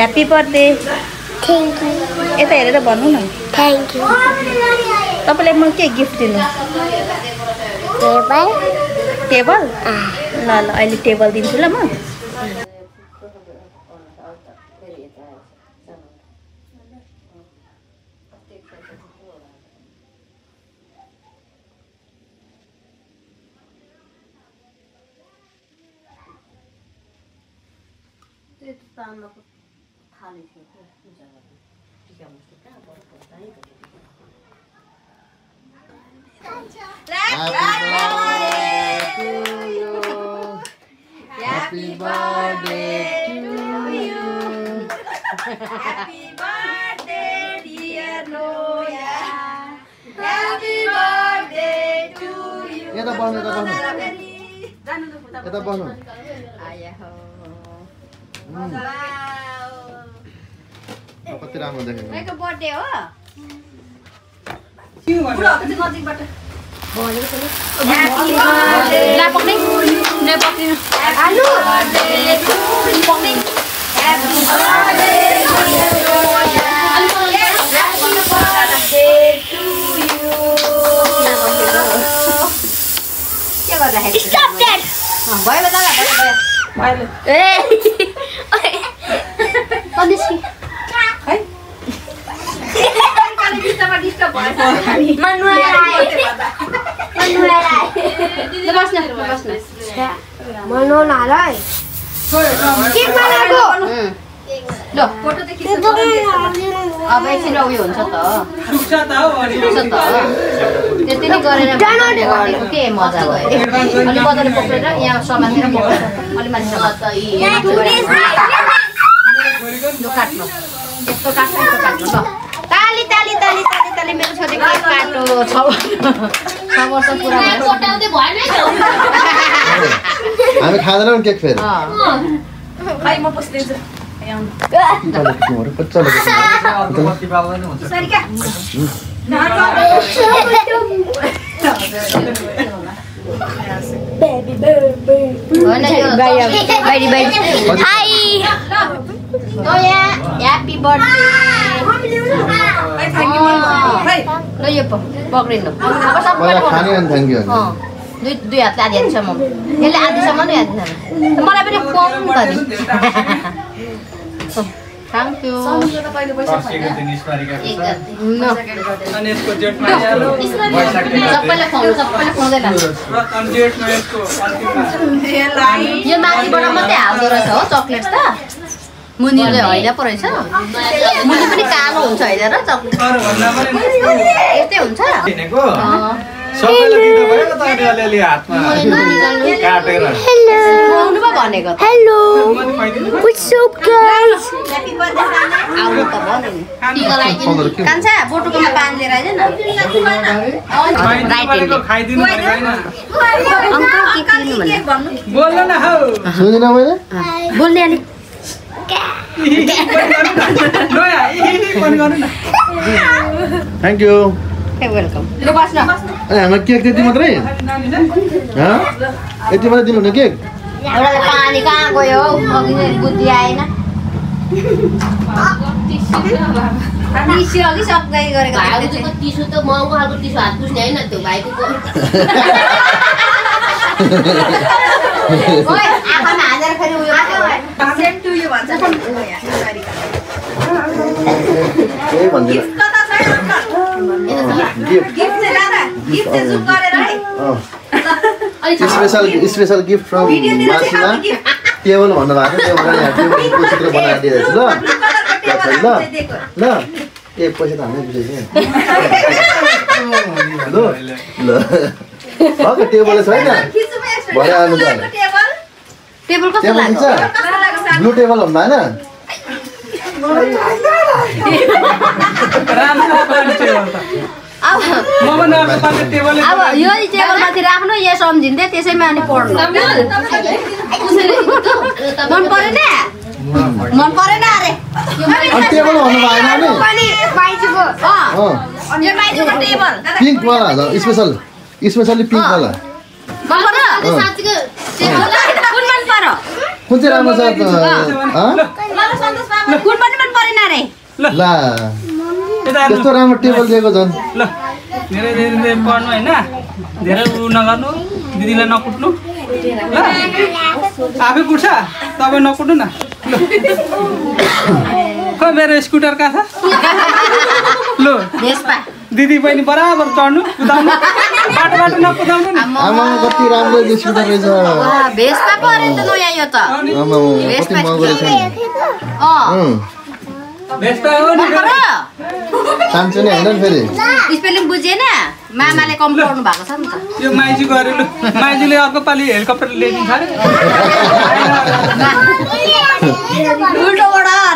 Happy birthday thank you यता हेरेर भन्नु न। थ्याङ्क यू तपाईँलाई म के गिफ्ट दिनु? टेबल टेबल ल ल अहिले टेबल दिन्छु ल म। Happy birthday to you. Happy birthday, dear Noya. Happy birthday to you. यता बस्नु यता बस्नु यता बस्नु अब कति राम्रो देखेको मेरो बर्थडे हो? के गर्दाखेरि भयो? भयो ए। भयो मनुवालाई मनुवालाई ले बस्न ले बस्न मनाउनलाई केकमा लागो ल फोटो त खिच्नु अब एकछिन उयो हुन्छ त सुक्छ त हौ अनि त त्यति नै गरेर गरेको के मजा भयो अलि मजाले पक्रेर यहाँ समातेर पक्रेर अलि माथि यो काट्नु यस्तो काट्नु यस्तो काट्नु ल ताली मेरो छोरी केक काटो छ। छ वर्ष पुरा भयो। हामी खाँदैनौँ केक फेरि। खै म पुस्दैछु। ल यो प- पक्रिनु अब पहिला सबैलाई खाने अनि थ्याङ्क यू अँ, दुई दुई हातले आधी आधीसम्म यसले आधीसम्म नै आधीसम्म मलाई पनि पाउनु थ्याङ्क यू फर्स्टको दिन स्मरिका एक छ। गते। ल, अनि यसको जेठमा आइहाल्यो, वैशाखको गते। सबैले खुवाउनु खुवाउँदै लानु यो माथिबाट मात्रै हाल्दो रहेछ हो चक्लेट त मुनिले होइन पो रहेछ मुनि पनि कालो हुन्छ होइन र यस्तै हुन्छ भनेको? कान्छा बोटुकोमा पान लिएर आइज न बोल्ने अलिक नयाँ यही पनि गर्नु न थ्याङ्क यू वेलकम अनि हाम्रो केक त्यति मात्रै हँ यति मात्रै दिनुहुने केक पानी कहाँ गयो हौ अघि नै बुद्धि आएन निस्यो अघि सक्दै गरेको भाइको टिसु त महँगो खालको टिसु हात पुस्ने होइन त्यो भाइको फेरि उयो भन्छ स्पेसल स्पेसल गिफ्ट फ्रम मासिना टेबल भन्नुभएको थियो टेबल टेबलको चित्र बनाइदिएको छु ल। ल। ए पैसा त हाल्नै बिर्सेको ल। ल। टेबल छैन। भरे आउनु त। टेबल। कस्तो टेबल ब्लु टेबल टेबल त अब म पनि अर्को पानी टेबलले अब यो टेबलमाथि राख्नु यहाँ सम्झिँदै त्यसैमा अनि पढ्नु। मन परेन? मन परेन अरे। अनि टेबल भन्नु भएन पिङ्कवाला स्पेसल मन पर्यो साँच्चीको कुन चाहिँ राम्रो छ अँ? कुन पनि मन परेन रे। ला। यता हेर्नु। त्यस्तो राम्रो टेबल दिएको झन्। ल। धेरै धेरै धेरै पढ्नु होइन। धेरै उ नगर्नु। दिदीलाई नकुट्नु। ल। आफै कुट्छ? तपाईँ नकुट्नु न। ल। खै मेरो स्कुटर कहाँ छ? ल। भेस्पा दिदी बहिनी बराबर चढ्नु कुदाउनु आमा कति राम्रो रहेछ। पऱ्यो त नयाँ यो त। आमा कति महँगो रहेछ नि। होइन नि फेरि? स्पेलिङ बुझिएन? मामाले कम पढ्नु भएको छ नि त। यो माइजी लु। माइजीले अर्को पालि हेलिकप्टर ल्याइदिन्छ अरे।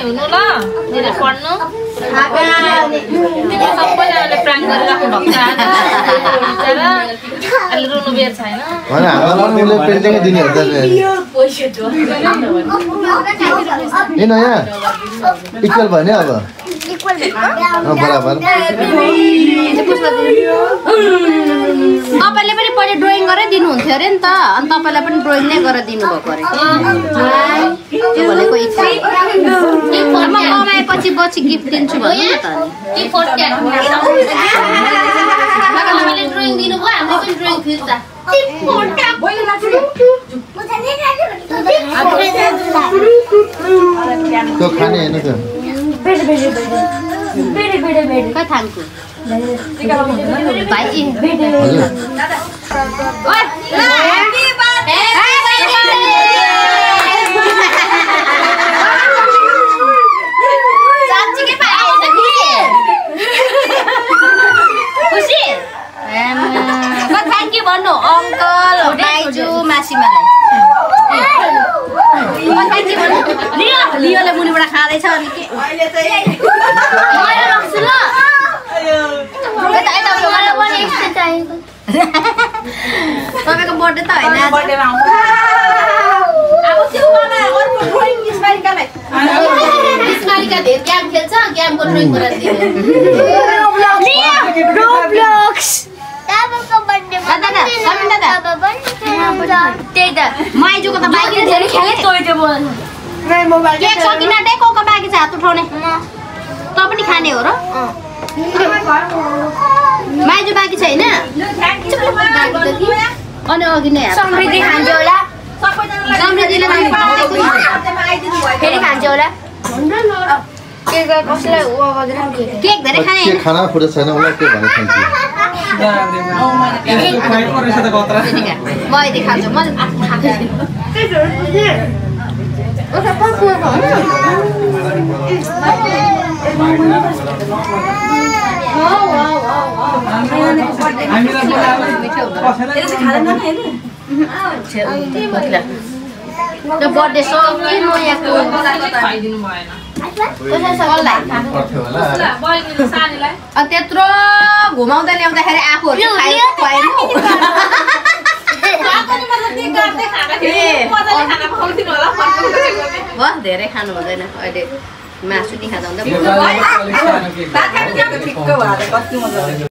ज्ञानी हुनु ल धेरै पढ्नु सबैजनाले प्राङ गरिराख्नु भएको छ होइन ए नयाँ इक्वल भयो नि अब बराबर। तपाईँले पनि पहिले ड्रइङ गरेर दिनुहुन्थ्यो अरे नि त। अनि तपाईँलाई पनि ड्रइङ नै गरेर दिनुभएको अरे। त्यो भनेको इच्छा। म कमाएपछि पछि गिफ्ट दिन्छु भन्नु नि त अनि। ती। ड्रइङ फिर्ता त्यो खाने होइन त्यो खै थाङ्कु भाइ हजुर साँच्चीकै पाएछ खुसी थ्याङ्क यू भन्नु अङ्कल माइजू मासिमालाई थ्याङ्क यू भन्नु लियो लियोले मुनिबाट खाँदैछ अनि के तपाईँको बर्थडे त होइन गेम खेल्छ गेमको ड्रइङ कोको बाँकी छ हात उठाउने त पनि खाने हो र छैन अनि अघि नै समृद्धि होला। फेरि होला के केक धेरै खाने के खाना छैन उसलाई के भने खान्छु बर्थडे सक्यो नयाँको खुवाइदिनु अनि त्यत्रो घुमाउँदै ल्याउँदाखेरि आफूहरू बस धेरै खानु हुँदैन अहिले मासु नि खाँदा हुन्छ